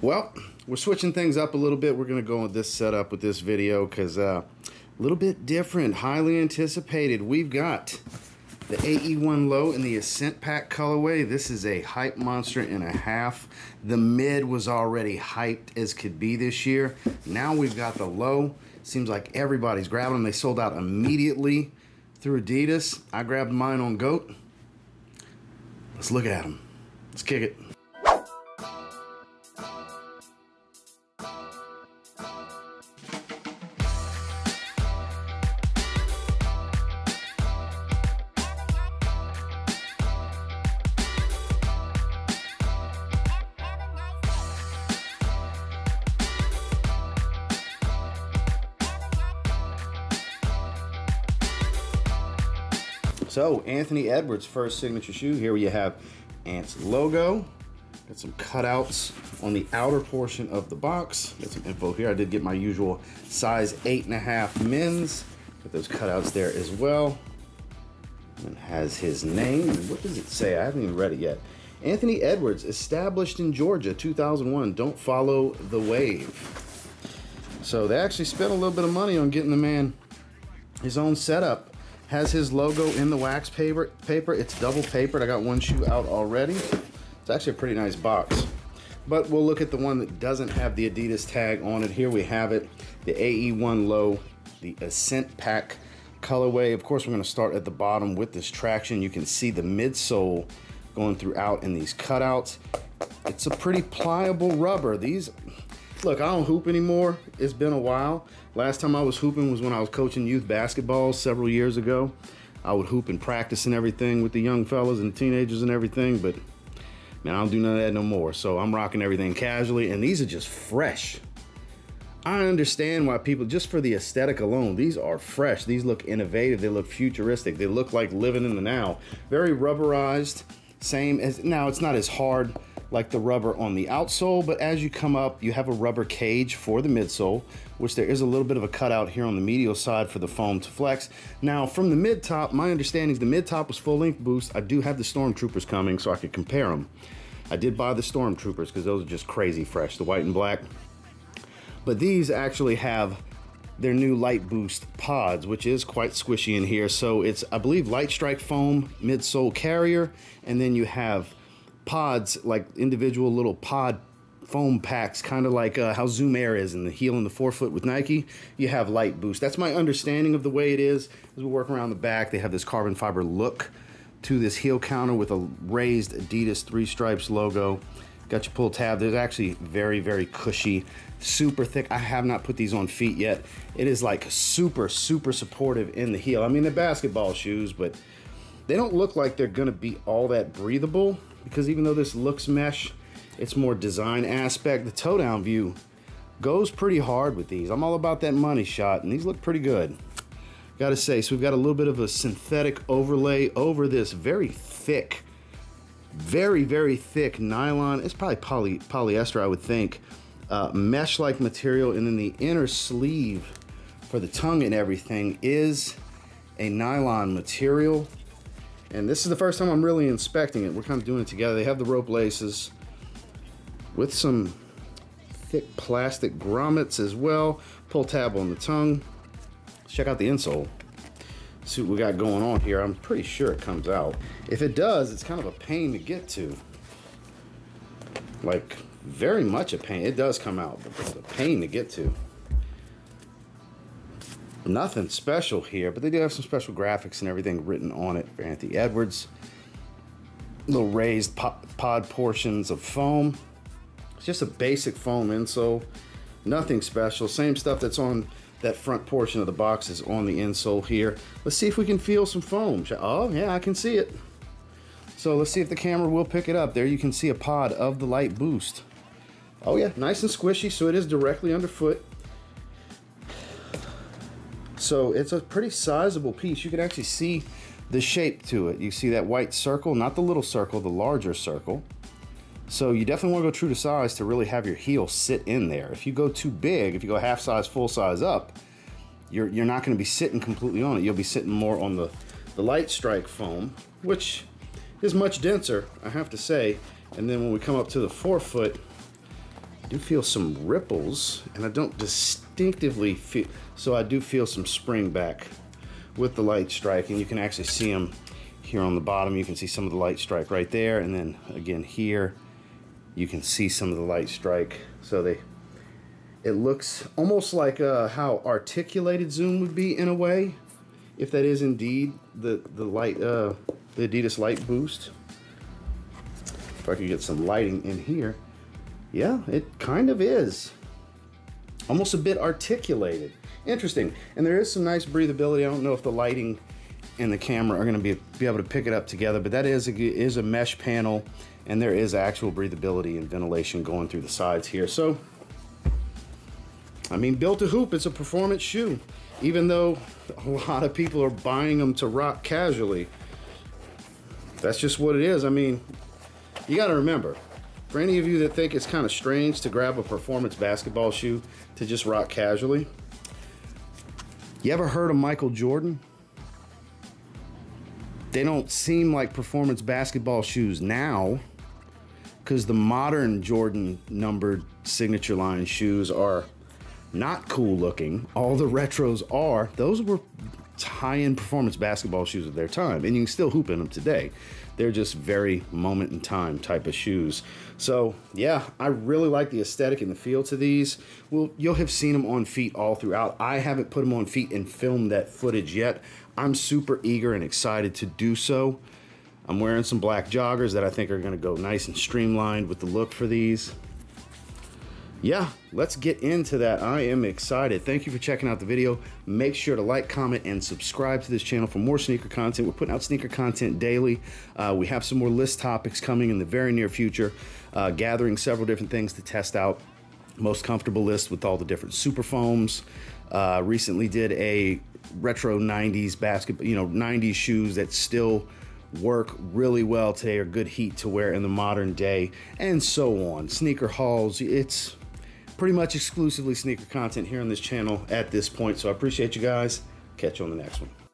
Well, we're switching things up a little bit. We're going to go with this setup with this video because uh, a little bit different, highly anticipated. We've got the AE1 Low in the Ascent Pack colorway. This is a hype monster and a half. The mid was already hyped as could be this year. Now we've got the low. Seems like everybody's grabbing them. They sold out immediately through Adidas. I grabbed mine on GOAT. Let's look at them. Let's kick it. So, Anthony Edwards' first signature shoe. Here you have Ant's logo. Got some cutouts on the outer portion of the box. Got some info here. I did get my usual size 8.5 men's. Got those cutouts there as well. And has his name. What does it say? I haven't even read it yet. Anthony Edwards, established in Georgia, 2001. Don't follow the wave. So they actually spent a little bit of money on getting the man his own setup has his logo in the wax paper. Paper. It's double papered. I got one shoe out already. It's actually a pretty nice box. But we'll look at the one that doesn't have the Adidas tag on it. Here we have it, the AE1 Low, the Ascent Pack colorway. Of course, we're going to start at the bottom with this traction. You can see the midsole going throughout in these cutouts. It's a pretty pliable rubber. These Look, I don't hoop anymore. It's been a while. Last time I was hooping was when I was coaching youth basketball several years ago. I would hoop and practice and everything with the young fellas and teenagers and everything, but man, I don't do none of that no more. So I'm rocking everything casually, and these are just fresh. I understand why people, just for the aesthetic alone, these are fresh. These look innovative. They look futuristic. They look like living in the now. Very rubberized. Same as, now it's not as hard like the rubber on the outsole, but as you come up, you have a rubber cage for the midsole, which there is a little bit of a cutout here on the medial side for the foam to flex. Now, from the mid top, my understanding is the mid top was full length boost. I do have the Stormtroopers coming so I could compare them. I did buy the Stormtroopers because those are just crazy fresh, the white and black. But these actually have their new light boost pods which is quite squishy in here so it's i believe light strike foam midsole carrier and then you have pods, like individual little pod foam packs, kind of like uh, how Zoom Air is in the heel and the forefoot with Nike. You have light boost. That's my understanding of the way it is. As we work around the back, they have this carbon fiber look to this heel counter with a raised Adidas three stripes logo. Got your pull tab. There's actually very, very cushy, super thick. I have not put these on feet yet. It is like super, super supportive in the heel. I mean, they're basketball shoes, but they don't look like they're gonna be all that breathable because even though this looks mesh, it's more design aspect. The toe down view goes pretty hard with these. I'm all about that money shot, and these look pretty good. Gotta say, so we've got a little bit of a synthetic overlay over this very thick, very, very thick nylon. It's probably poly, polyester, I would think. Uh, mesh-like material, and then the inner sleeve for the tongue and everything is a nylon material. And this is the first time I'm really inspecting it. We're kind of doing it together. They have the rope laces with some thick plastic grommets as well. Pull tab on the tongue. Let's check out the insole. See what we got going on here. I'm pretty sure it comes out. If it does, it's kind of a pain to get to. Like, very much a pain. It does come out, but it's a pain to get to. Nothing special here, but they do have some special graphics and everything written on it for Anthony Edwards. Little raised pod portions of foam. It's just a basic foam insole. Nothing special. Same stuff that's on that front portion of the box is on the insole here. Let's see if we can feel some foam. Oh, yeah, I can see it. So let's see if the camera will pick it up. There you can see a pod of the light boost. Oh yeah, nice and squishy, so it is directly underfoot. So it's a pretty sizable piece. You can actually see the shape to it. You see that white circle, not the little circle, the larger circle. So you definitely want to go true to size to really have your heel sit in there. If you go too big, if you go half size, full size up, you're, you're not going to be sitting completely on it. You'll be sitting more on the, the light strike foam, which is much denser, I have to say. And then when we come up to the forefoot, I do feel some ripples, and I don't distinctively feel, so I do feel some spring back with the light strike, and you can actually see them here on the bottom. You can see some of the light strike right there, and then again here, you can see some of the light strike. So they, it looks almost like uh, how articulated zoom would be in a way, if that is indeed the the light, uh, the Adidas Light Boost. If I could get some lighting in here. Yeah, it kind of is. Almost a bit articulated. Interesting. And there is some nice breathability. I don't know if the lighting and the camera are going to be, be able to pick it up together, but that is a, is a mesh panel and there is actual breathability and ventilation going through the sides here. So, I mean, built a hoop, it's a performance shoe. Even though a lot of people are buying them to rock casually, that's just what it is. I mean, you got to remember, for any of you that think it's kind of strange to grab a performance basketball shoe to just rock casually, you ever heard of Michael Jordan? They don't seem like performance basketball shoes now because the modern Jordan numbered signature line shoes are not cool looking. All the retros are. Those were high-end performance basketball shoes of their time, and you can still hoop in them today. They're just very moment in time type of shoes. So yeah, I really like the aesthetic and the feel to these. Well, you'll have seen them on feet all throughout. I haven't put them on feet and filmed that footage yet. I'm super eager and excited to do so. I'm wearing some black joggers that I think are gonna go nice and streamlined with the look for these yeah, let's get into that. I am excited. Thank you for checking out the video. Make sure to like, comment, and subscribe to this channel for more sneaker content. We're putting out sneaker content daily. Uh, we have some more list topics coming in the very near future, uh, gathering several different things to test out. Most comfortable list with all the different super foams. Uh, recently did a retro 90s basketball, you know, 90s shoes that still work really well today, are good heat to wear in the modern day, and so on. Sneaker hauls, it's pretty much exclusively sneaker content here on this channel at this point. So I appreciate you guys. Catch you on the next one.